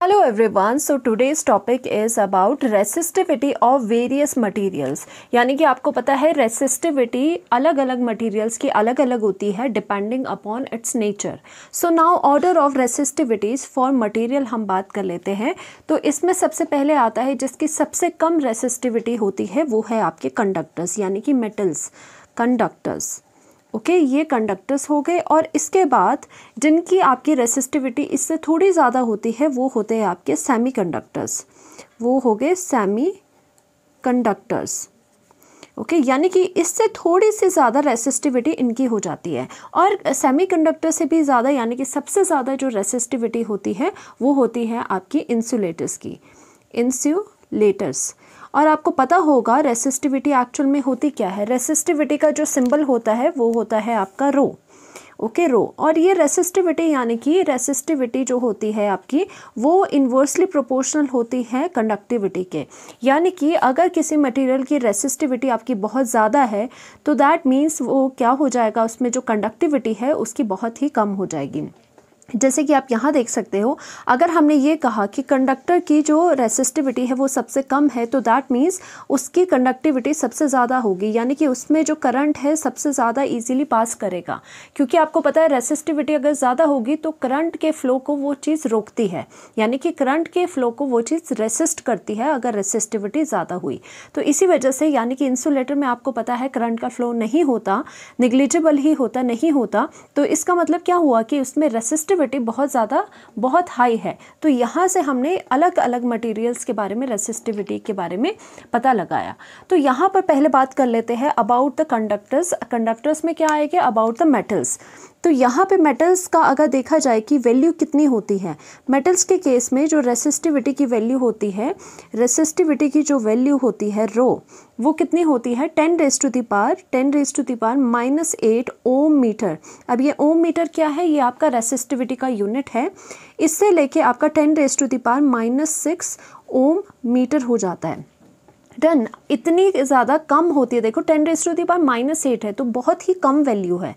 Hello everyone so today's topic is about resistivity of various materials यानी कि आपको पता है रेसिस्टिविटी अलग अलग मटेरियल्स की अलग अलग होती है depending upon its nature so now order of resistivities for material हम बात कर लेते हैं। तो इसमें सबसे पहले आता है, जिसकी सबसे कम रेसिस्टिविटी होती है, वो है आपके कंडक्टर्स यानी कि मेटल्स कंडक्टर्स ओके okay, ये कंडक्टर्स हो गए और इसके बाद जिनकी आपकी रेसिस्टिविटी इससे थोड़ी ज़्यादा होती है वो होते हैं आपके सेमी कंडक्टर्स वो हो गए सेमी कंडक्टर्स ओके okay, यानी कि इससे थोड़ी सी ज़्यादा रेसिस्टिविटी इनकी हो जाती है। और सेमी कंडक्टर से भी ज़्यादा यानी कि सबसे ज़्यादा जो रेसिस्टिविटी होती है वो होती है आपकी इंसुलेटर्स की। इंसुलेटर्स और आपको पता होगा रेसिस्टिविटी एक्चुअल में होती क्या है? रेसिस्टिविटी का जो सिंबल होता है वो होता है आपका रो ओके okay, रो और ये रेसिस्टिविटी यानी कि रेसिस्टिविटी जो होती है आपकी वो इन्वर्सली प्रोपोर्शनल होती है कंडक्टिविटी के. यानी कि अगर किसी मटेरियल की रेसिस्टिविटी आपकी बहुत ज़्यादा है तो दैट मीन्स वो क्या हो जाएगा? उसमें जो कंडक्टिविटी है उसकी बहुत ही कम हो जाएगी. जैसे कि आप यहाँ देख सकते हो, अगर हमने ये कहा कि कंडक्टर की जो रेसिस्टिविटी है वो सबसे कम है तो दैट मीन्स उसकी कंडक्टिविटी सबसे ज़्यादा होगी, यानी कि उसमें जो करंट है सबसे ज़्यादा इजीली पास करेगा। क्योंकि आपको पता है रेसिस्टिविटी अगर ज़्यादा होगी तो करंट के फ्लो को वो चीज़ रोकती है। यानी कि करंट के फ्लो को वो चीज़ रेसिस्ट करती है अगर रेसिस्टिविटी ज़्यादा हुई। तो इसी वजह से, यानी कि इंसुलेटर में आपको पता है करंट का फ्लो नहीं होता निग्लिजिबल ही होता, नहीं होता। तो इसका मतलब क्या हुआ कि उसमें रेसिस्टिव रेसिस्टिविटी बहुत ज़्यादा, बहुत हाई है। तो यहाँ से हमने अलग अलग मटेरियल्स के बारे में रेजिस्टिविटी के बारे में पता लगाया। तो यहाँ पर पहले बात कर लेते हैं अबाउट द कंडक्टर्स कंडक्टर्स में क्या आएगा? अबाउट द मेटल्स तो यहाँ पे मेटल्स का अगर देखा जाए कि वैल्यू कितनी होती है मेटल्स के केस में जो रेसिस्टिविटी की वैल्यू होती है रेसिस्टिविटी की जो वैल्यू होती है रो वो कितनी होती है? Ten raise to the ten raise to the minus eight ohm metre अब ये ओम मीटर क्या है? ये आपका रेसिस्टिविटी का यूनिट है। इससे लेके आपका ten raise to the minus six ohm metre हो जाता है। डन इतनी ज़्यादा कम होती है देखो ten raise to the power minus eight है तो बहुत ही कम वैल्यू है।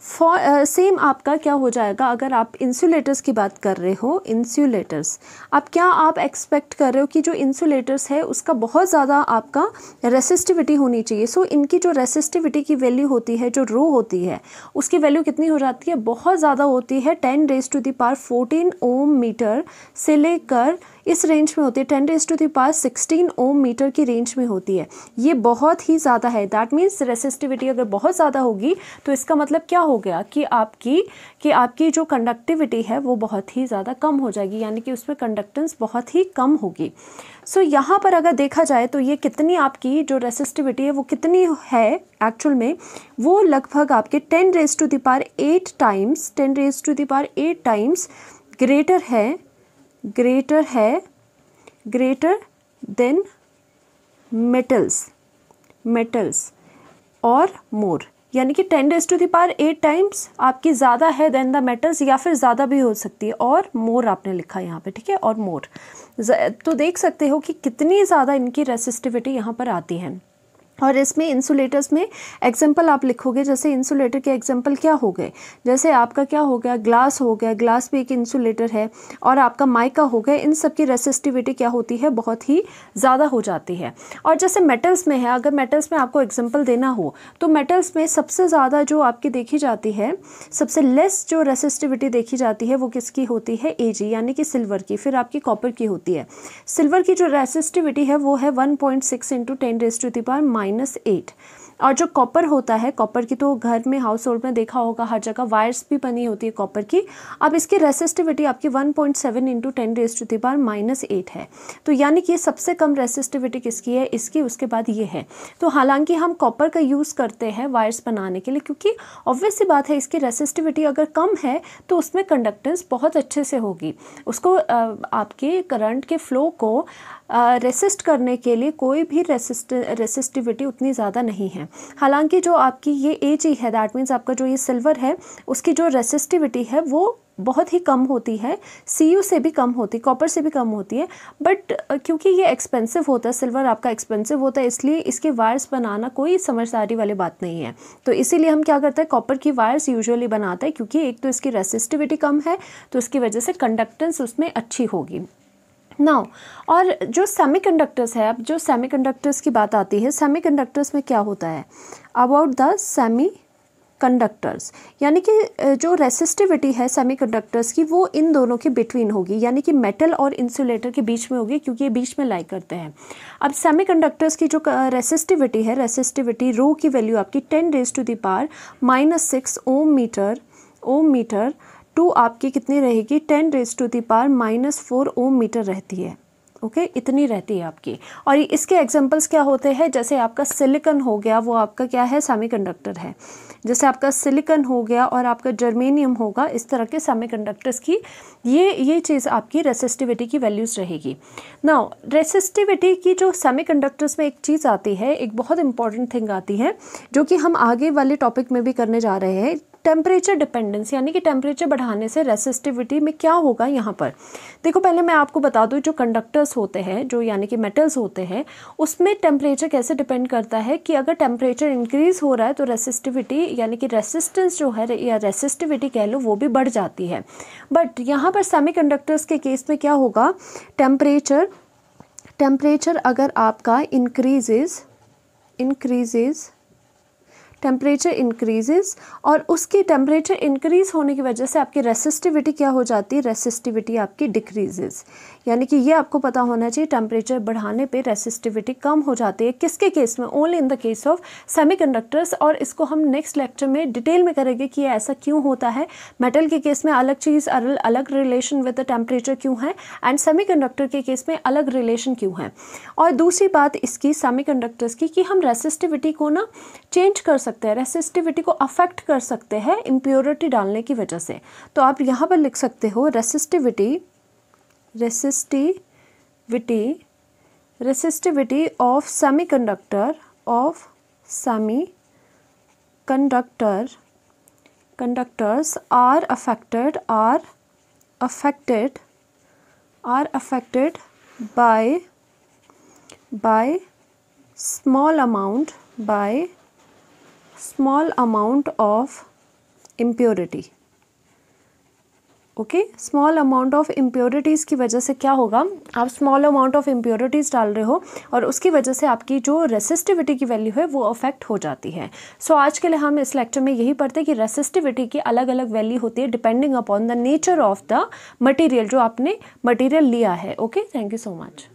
फॉर सेम uh, आपका क्या हो जाएगा अगर आप इंसुलेटर्स की बात कर रहे हो इंसुलेटर्स अब क्या आप एक्सपेक्ट कर रहे हो कि जो इंसुलेटर्स है उसका बहुत ज़्यादा आपका रेसिस्टिविटी होनी चाहिए? सो so, इनकी जो रेसिस्टिविटी की वैल्यू होती है जो रो होती है उसकी वैल्यू कितनी हो जाती है? बहुत ज़्यादा होती है ten raise to the power fourteen ohm metre से लेकर इस रेंज में होती है। Ten raise to the power sixteen ohm metre की रेंज में होती है। ये बहुत ही ज़्यादा है। दैट मीन्स रेसिस्टिविटी अगर बहुत ज़्यादा होगी तो इसका मतलब क्या हो गया कि आपकी कि आपकी जो कंडक्टिविटी है वो बहुत ही ज़्यादा कम हो जाएगी। यानी कि उसमें कंडक्टेंस बहुत ही कम होगी। सो so, यहाँ पर अगर देखा जाए तो ये कितनी आपकी जो रेसिस्टिविटी है वो कितनी है एक्चुअल में? वो लगभग आपके ten raise to the eight times ten raise to the eight times greater है। ग्रेटर है, ग्रेटर देन मेटल्स मेटल्स और मोर यानी कि ten raise to the power eight times आपकी ज़्यादा है देन द मेटल्स या फिर ज़्यादा भी हो सकती है और मोर आपने लिखा यहाँ पे, ठीक है? और मोर तो देख सकते हो कि कितनी ज़्यादा इनकी रेसिस्टिविटी यहाँ पर आती है। और इसमें इंसुलेटर्स में एग्ज़ाम्पल आप लिखोगे, जैसे इंसुलेटर के एग्ज़ाम्पल क्या हो गए? जैसे आपका क्या हो गया? ग्लास हो गया ग्लास भी एक इंसुलेटर है और आपका माइका हो गया, इन सब की रेसिस्टिविटी क्या होती है? बहुत ही ज़्यादा हो जाती है। और जैसे मेटल्स में है, अगर मेटल्स में आपको एग्ज़ाम्पल देना हो तो मेटल्स में सबसे ज़्यादा जो आपकी देखी जाती है, सबसे लेस जो रेसिस्टिविटी देखी जाती है, वो किसकी होती है? ए यानी कि सिल्वर की, फिर आपकी कॉपर की होती है। सिल्वर की जो रेसिस्टिविटी है, वो है one point six into ten raise to eight और जो कॉपर होता है कॉपर की तो घर में हाउस होल्ड में देखा होगा, हर जगह वायर्स भी बनी होती है कॉपर की। अब इसकी रेसिस्टिविटी आपकी 1.7 point seven into ten raise to the minus eight है। तो यानी कि सबसे कम रेसिस्टिविटी किसकी है? इसकी, उसके बाद ये है। तो हालाँकि हम कॉपर का यूज़ करते हैं वायर्स बनाने के लिए, क्योंकि ऑब्वियस सी बात है, इसकी रेसिस्टिविटी अगर कम है तो उसमें कंडक्टेंस बहुत अच्छे से होगी। उसको आपके करंट के फ्लो को रेसिस्ट करने के लिए कोई भी रेसिस्ट रेसिस्टिविटी उतनी ज़्यादा नहीं है। हालाँकि जो आपकी ये एज ही है दैट मीन्स आपका जो ये सिल्वर है, उसकी जो रेसिस्टिविटी है, वो बहुत ही कम होती है। सीयू से भी कम होती है कॉपर से भी कम होती है। बट क्योंकि ये एक्सपेंसिव होता है सिल्वर आपका एक्सपेंसिव होता है, इसलिए इसके वायर्स बनाना कोई समझदारी वाली बात नहीं है। तो इसीलिए हम क्या करते हैं कॉपर की वायर्स यूजुअली बनाते हैं, क्योंकि एक तो इसकी रेसिस्टिविटी कम है तो इसकी वजह से कंडक्टेंस उसमें अच्छी होगी। नाउ और जो सेमीकंडक्टर्स है, अब जो सेमीकंडक्टर्स की बात आती है सेमीकंडक्टर्स में क्या होता है? अबाउट द सेमी कंडक्टर्स यानी कि जो रेसिस्टिविटी है सेमीकंडक्टर्स की, वो इन दोनों के बिटवीन होगी, यानी कि मेटल और इंसुलेटर के बीच में होगी, क्योंकि ये बीच में लाई करते हैं। अब सेमीकंडक्टर्स की जो रेसिस्टिविटी है रेसिस्टिविटी रो की वैल्यू आपकी ten raise to the power minus six ohm metre ohm metre to आपकी कितनी रहेगी? Ten raise to the power minus four ohm metre रहती है। ओके okay, इतनी रहती है आपकी। और इसके एग्जांपल्स क्या होते हैं? जैसे आपका सिलिकन हो गया वो आपका क्या है? सेमीकंडक्टर है। जैसे आपका सिलिकन हो गया और आपका जर्मेनियम होगा इस तरह के सेमीकंडक्टर्स की ये ये चीज़ आपकी रेसिस्टिविटी की वैल्यूज़ रहेगी। नाउ रेसिस्टिविटी की जो सेमीकंडक्टर्स में एक चीज़ आती है एक बहुत इंपॉर्टेंट थिंग आती है जो कि हम आगे वाले टॉपिक में भी करने जा रहे हैं टेम्परेचर डिपेंडेंस यानी कि टेम्परेचर बढ़ाने से रेसिस्टिविटी में क्या होगा यहाँ पर? देखो, पहले मैं आपको बता दूँ, जो कंडक्टर्स होते हैं, जो यानी कि मेटल्स होते हैं, उसमें टेम्परेचर कैसे डिपेंड करता है कि अगर टेम्परेचर इंक्रीज हो रहा है तो रेसिस्टिविटी यानी कि रेसिस्टेंस जो है, या रेसिस्टिविटी कह लो, वो भी बढ़ जाती है। बट यहाँ पर सेमी के केस में क्या होगा? टेम्परेचर टेम्परेचर अगर आपका इंक्रीजेज इंक्रीजेज टेम्परेचर इंक्रीजेज और उसकी टेम्परेचर इंक्रीज होने की वजह से आपकी रेसिस्टिविटी क्या हो जाती है? रेसिस्टिविटी आपकी डिक्रीजेज यानी कि ये आपको पता होना चाहिए टेम्परेचर बढ़ाने पे रेसिस्टिविटी कम हो जाती है। किसके केस में? Only in the case of semiconductors और इसको हम नेक्स्ट लेक्चर में डिटेल में करेंगे कि ऐसा क्यों होता है। मेटल के केस में अलग चीज़, अलग रिलेशन विद द टेम्परेचर क्यों है? एंड सेमीकंडक्टर के केस में अलग रिलेशन क्यों है? और दूसरी बात इसकी सेमीकंडक्टर्स की, कि हम रेसिस्टिविटी को ना चेंज कर सकते सकते हैं रेसिस्टिविटी को अफेक्ट कर सकते हैं इम्प्योरिटी डालने की वजह से। तो आप यहाँ पर लिख सकते हो resistivity resistivity resistivity of semiconductor of semiconductor conductors are affected are affected are affected by by small amount by small amount of impurity. Okay small amount of impurities की वजह से क्या होगा? आप स्मॉल अमाउंट ऑफ़ इम्प्योरिटीज़ डाल रहे हो और उसकी वजह से आपकी जो रेसिस्टिविटी की वैल्यू है वो अफेक्ट हो जाती है। सो so, आज के लिए हम इस लेक्चर में यही पढ़ते हैं कि रेसिस्टिविटी की अलग अलग वैल्यू होती है depending upon the nature of the material जो आपने मटीरियल लिया है। Okay thank you so much